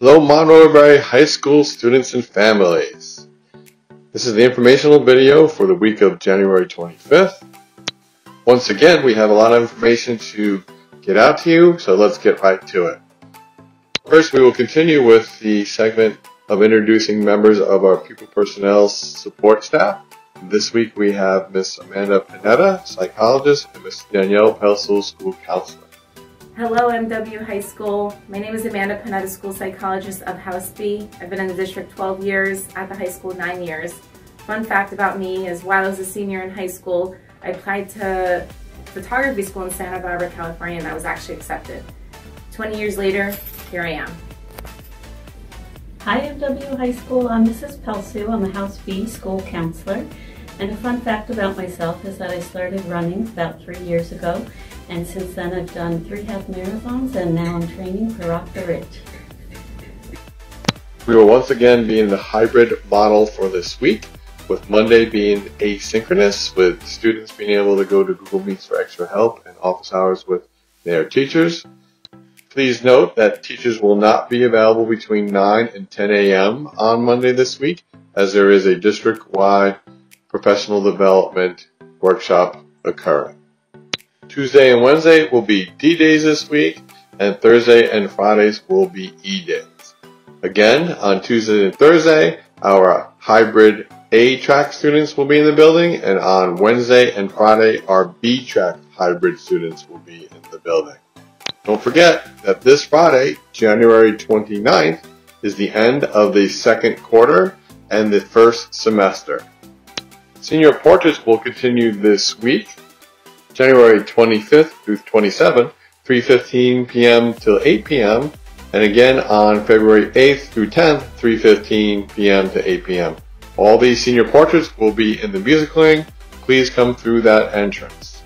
Hello, Monroe-Woodbury High School students and families. This is the informational video for the week of January 25th. Once again, we have a lot of information to get out to you, so let's get right to it. First, we will continue with the segment of introducing members of our pupil personnel support staff. This week we have Ms. Amanda Panetta, psychologist, and Ms. Danielle Pelsue, school counselor. Hello, MW High School. My name is Amanda Panetta, school psychologist of House B. I've been in the district 12 years, at the high school 9 years. Fun fact about me is while I was a senior in high school, I applied to photography school in Santa Barbara, California, and I was actually accepted. 20 years later, here I am. Hi MW High School, I'm Mrs. Pelsue. I'm a House B school counselor. And a fun fact about myself is that I started running about three years ago. And since then I've done three half marathons and now I'm training for Rock the Ridge. We will once again be in the hybrid model for this week, with Monday being asynchronous, with students being able to go to Google Meets for extra help and office hours with their teachers. Please note that teachers will not be available between 9 and 10 a.m. on Monday this week, as there is a district-wide professional development workshop occurring. Tuesday and Wednesday will be D days this week, and Thursday and Fridays will be E days. Again, on Tuesday and Thursday, our hybrid A track students will be in the building, and on Wednesday and Friday, our B track hybrid students will be in the building. Don't forget that this Friday, January 29th, is the end of the second quarter and the first semester. Senior portraits will continue this week, January 25th through 27th, 3.15 p.m. till 8 p.m., and again on February 8th through 10th, 3.15 p.m. to 8 p.m. All these senior portraits will be in the music wing. Please come through that entrance.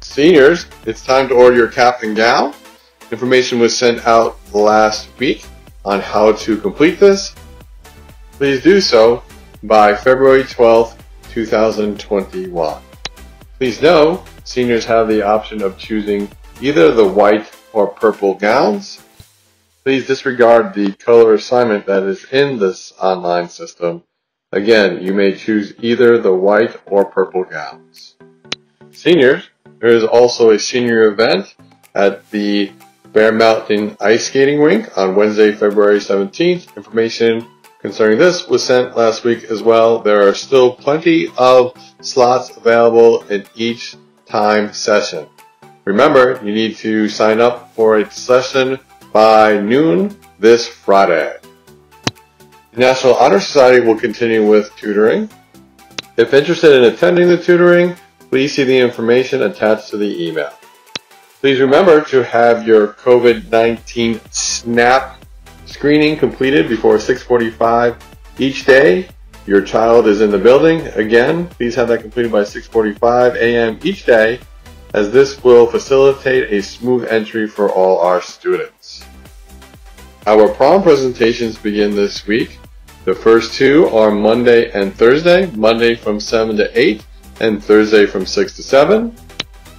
Seniors, it's time to order your cap and gown. Information was sent out last week on how to complete this. Please do so by February 12th, 2021. Please know, seniors have the option of choosing either the white or purple gowns. Please disregard the color assignment that is in this online system. Again, you may choose either the white or purple gowns. Seniors, there is also a senior event at the Bear Mountain Ice Skating Rink on Wednesday, February 17th. Information concerning this was sent last week as well. There are still plenty of slots available in each time session. Remember, you need to sign up for a session by noon this Friday. The National Honor Society will continue with tutoring. If interested in attending the tutoring, Please see the information attached to the email. Please remember to have your COVID-19 SNAP screening completed before 645 each day. Your child is in the building. Again, please have that completed by 6.45 a.m. each day as this will facilitate a smooth entry for all our students. Our prom presentations begin this week. The first two are Monday and Thursday, Monday from 7 to 8 and Thursday from 6 to 7.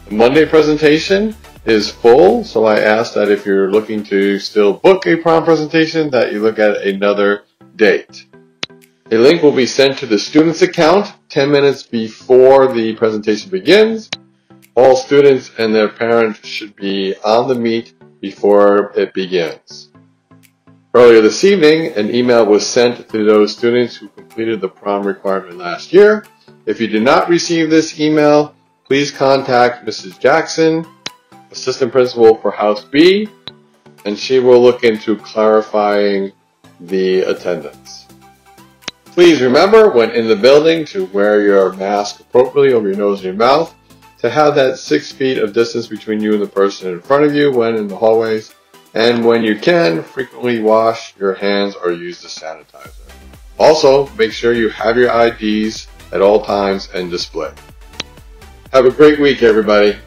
The Monday presentation is full, so I ask that if you're looking to still book a prom presentation, that you look at another date. A link will be sent to the student's account 10 minutes before the presentation begins. All students and their parents should be on the meet before it begins. Earlier this evening, an email was sent to those students who completed the prom requirement last year if you did not receive this email, please contact Mrs. Jackson, Assistant Principal for House B, and she will look into clarifying the attendance. Please remember when in the building to wear your mask appropriately over your nose and your mouth, to have that six feet of distance between you and the person in front of you when in the hallways, and when you can, frequently wash your hands or use the sanitizer. Also, make sure you have your IDs at all times and display. Have a great week, everybody.